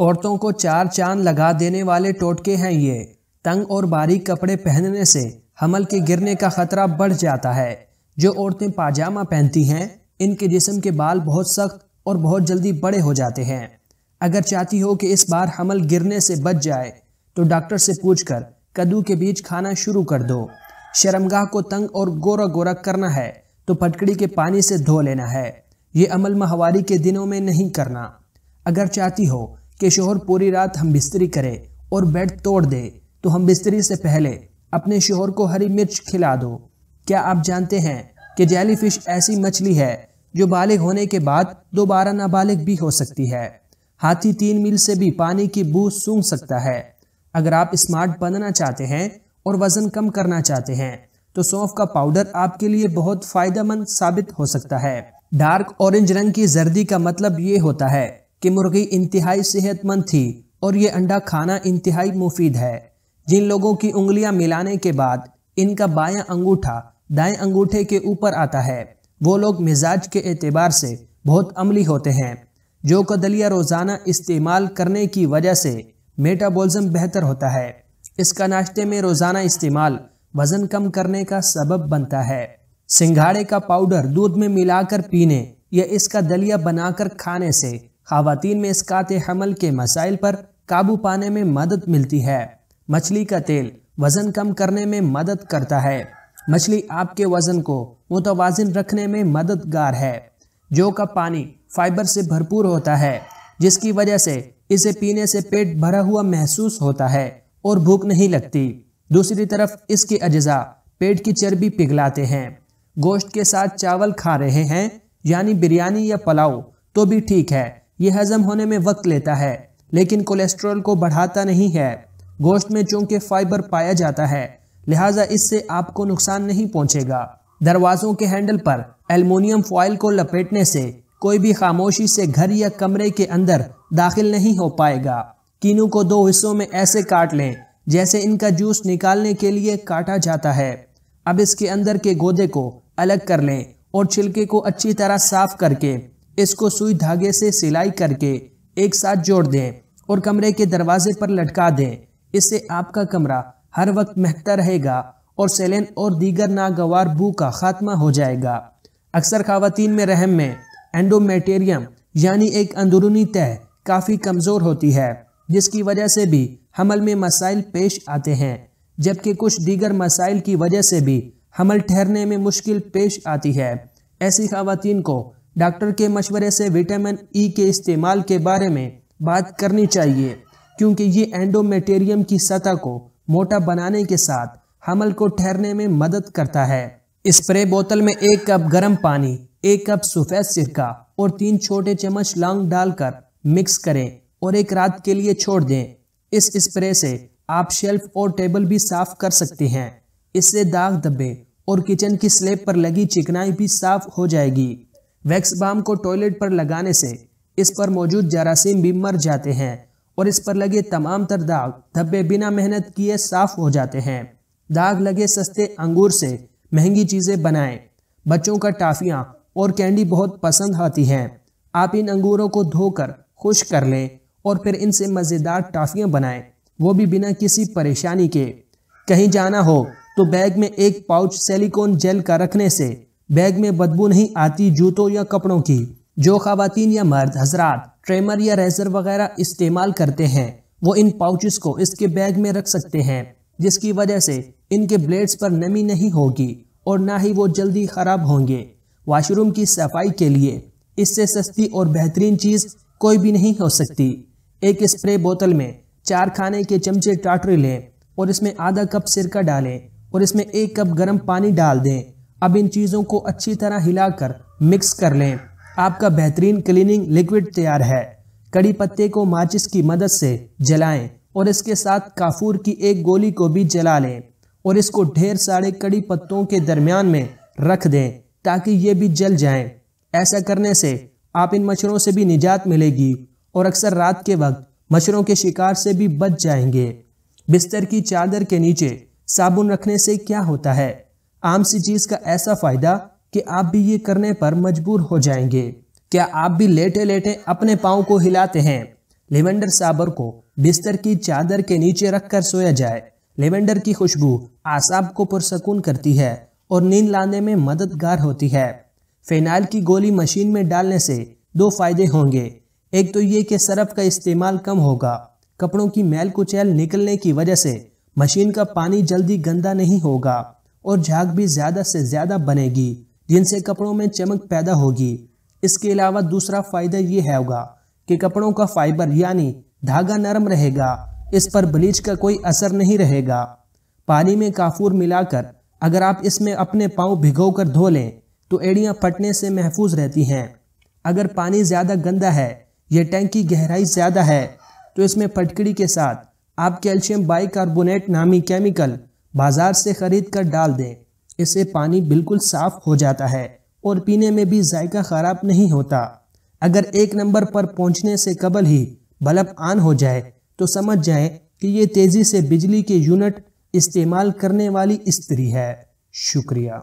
औरतों को चार चाँद लगा देने वाले टोटके हैं ये। तंग और बारीक कपड़े पहनने से हमल के गिरने का खतरा बढ़ जाता है। जो औरतें पाजामा पहनती हैं, इनके जिसम के बाल बहुत सख्त और बहुत जल्दी बड़े हो जाते हैं। अगर चाहती हो कि इस बार हमल गिरने से बच जाए तो डॉक्टर से पूछकर कद्दू के बीज खाना शुरू कर दो। शर्मगाह को तंग और गोरा गोरा करना है तो फटकड़ी के पानी से धो लेना है। ये अमल माहवारी के दिनों में नहीं करना। अगर चाहती हो कि शोहर पूरी रात हम बिस्तरी करे और बेड तोड़ दे तो हम बिस्तरी से पहले अपने शोहर को हरी मिर्च खिला दो। क्या आप जानते हैं कि जैली फ़िश ऐसी मछली है जो बालिग होने के बाद दोबारा नाबालिग भी हो सकती है? हाथी तीन मील से भी पानी की बू सूंघ सकता है। अगर आप स्मार्ट बनना चाहते हैं और वज़न कम करना चाहते हैं तो सौंफ का पाउडर आपके लिए बहुत फ़ायदेमंद साबित हो सकता है। डार्क ऑरेंज रंग की जर्दी का मतलब ये होता है कि मुर्गी इंतहाई सेहतमंद थी और ये अंडा खाना इंतहाई मुफीद है। जिन लोगों की उंगलियाँ मिलाने के बाद इनका बायां अंगूठा दाएँ अंगूठे के ऊपर आता है, वो लोग मिजाज के एतबार से बहुत अमली होते हैं, जो कदलिया रोज़ाना इस्तेमाल करने की वजह से मेटाबॉलिज्म बेहतर होता है। इसका नाश्ते में रोज़ाना इस्तेमाल वज़न कम करने का सबब बनता है। सिंघाड़े का पाउडर दूध में मिलाकर पीने या इसका दलिया बनाकर खाने से खातन में इसकात हमल के मसाइल पर काबू पाने में मदद मिलती है। मछली का तेल वज़न कम करने में मदद करता है। मछली आपके वज़न को मुतवाजन रखने में मददगार है। जो का पानी फाइबर से भरपूर होता है, जिसकी वजह से इसे पीने से पेट भरा हुआ महसूस होता है और भूख नहीं लगती। दूसरी तरफ़ इसके अज्जा पेट की चर्बी पिघलाते हैं। गोश्त के साथ चावल खा रहे हैं, यानी बिरयानी या पुलाव तो भी ठीक है। ये हजम होने में वक्त लेता है, लेकिन कोलेस्ट्रॉल को बढ़ाता नहीं है। गोश्त में चूँकि फाइबर पाया जाता है, लिहाजा इससे आपको नुकसान नहीं पहुंचेगा। दरवाजों के हैंडल पर एल्युमिनियम फॉइल को लपेटने से कोई भी खामोशी से घर या कमरे के अंदर दाखिल नहीं हो पाएगा। कीनू को दो हिस्सों में ऐसे काट लें, जैसे इनका जूस निकालने के लिए काटा जाता है। अब इसके अंदर के गोदे को अलग कर लें और छिलके को अच्छी तरह साफ़ करके इसको सुई धागे से सिलाई करके एक साथ जोड़ दें और कमरे के दरवाजे पर लटका दें। इससे आपका कमरा हर वक्त महकता रहेगा और सेलेन और दीगर नागवार बू का खात्मा हो जाएगा। अक्सर खातन में रहम में एंडोमेटेरियम यानी एक अंदरूनी तह काफ़ी कमज़ोर होती है, जिसकी वजह से भी हमल में मसाइल पेश आते हैं, जबकि कुछ दीगर मसाइल की वजह से भी हमल ठहरने में मुश्किल पेश आती है। ऐसी खातन को डॉक्टर के मशवरे से विटामिन ई के इस्तेमाल के बारे में बात करनी चाहिए, क्योंकि ये एंडोमेटेरियम की सतह को मोटा बनाने के साथ हमल को ठहरने में मदद करता है। स्प्रे बोतल में एक कप गर्म पानी, एक कप सफ़ेद सिरका और तीन छोटे चम्मच लौंग डालकर मिक्स करें और एक रात के लिए छोड़ दें। इस स्प्रे से आप शेल्फ और टेबल भी साफ़ कर सकते हैं। इससे दाग धब्बे और किचन की स्लेब पर लगी चिकनाई भी साफ़ हो जाएगी। वैक्स बाम को टॉयलेट पर लगाने से इस पर मौजूद जरासीम भी मर जाते हैं और इस पर लगे तमाम तर दाग धब्बे बिना मेहनत किए साफ़ हो जाते हैं। दाग लगे सस्ते अंगूर से महँगी चीज़ें बनाएँ। बच्चों का टाफियाँ और कैंडी बहुत पसंद आती हैं। आप इन अंगूरों को धोकर खुश कर लें और फिर इनसे मज़ेदार टाफियाँ बनाएँ। वो भी बिना किसी परेशानी के। कहीं जाना हो तो बैग में एक पाउच सिलिकॉन जेल का रखने से बैग में बदबू नहीं आती जूतों या कपड़ों की। जो खातन या मर्द, हजरात, ट्रेमर या रेजर वगैरह इस्तेमाल करते हैं, वो इन पाउचेस को इसके बैग में रख सकते हैं, जिसकी वजह से इनके ब्लेड्स पर नमी नहीं होगी और ना ही वो जल्दी ख़राब होंगे। वाशरूम की सफ़ाई के लिए इससे सस्ती और बेहतरीन चीज़ कोई भी नहीं हो सकती। एक स्प्रे बोतल में चार खाने के चमचे टाटरी लें और इसमें आधा कप सिरका डालें और इसमें एक कप गर्म पानी डाल दें। अब इन चीज़ों को अच्छी तरह हिलाकर मिक्स कर लें। आपका बेहतरीन क्लीनिंग लिक्विड तैयार है। कड़ी पत्ते को माचिस की मदद से जलाएँ और इसके साथ काफूर की एक गोली को भी जला लें और इसको ढेर सारे कड़ी पत्तों के दरमियान में रख दें ताकि ये भी जल जाएँ। ऐसा करने से आप इन मच्छरों से भी निजात मिलेगी और अक्सर रात के वक्त मच्छरों के शिकार से भी बच जाएँगे। बिस्तर की चादर के नीचे साबुन रखने से क्या होता है? आम सी चीज़ का ऐसा फ़ायदा कि आप भी ये करने पर मजबूर हो जाएँगे। क्या आप भी लेटे लेटे अपने पाँव को हिलाते हैं? लेवेंडर साबर को बिस्तर की चादर के नीचे रखकर सोया जाए। लेवेंडर की खुशबू आसाब को पुरसकून करती है और नींद लाने में मददगार होती है। फेनाइल की गोली मशीन में डालने से दो फ़ायदे होंगे। एक तो ये कि सरफ का इस्तेमाल कम होगा। कपड़ों की मैल कुचैल निकलने की वजह से मशीन का पानी जल्दी गंदा नहीं होगा। और झाग भी ज़्यादा से ज़्यादा बनेगी। जिनसे कपड़ों में चमक पैदा होगी। इसके अलावा दूसरा फ़ायदा ये है होगा कि कपड़ों का फाइबर यानी धागा नरम रहेगा। इस पर ब्लीच का कोई असर नहीं रहेगा। पानी में काफूर मिलाकर अगर आप इसमें अपने पाँव भिगो कर धो लें तो एड़ियाँ फटने से महफूज रहती हैं। अगर पानी ज़्यादा गंदा है यह टैंक की गहराई ज़्यादा है तो इसमें फटकड़ी के साथ आप कैल्शियम बाइकार्बोनेट नामी केमिकल बाज़ार से खरीद कर डाल दें। इससे पानी बिल्कुल साफ़ हो जाता है और पीने में भी जायका ख़राब नहीं होता। अगर एक नंबर पर पहुँचने से कबल ही बल्ब ऑन हो जाए तो समझ जाए कि ये तेज़ी से बिजली के यूनिट इस्तेमाल करने वाली स्त्री है। शुक्रिया।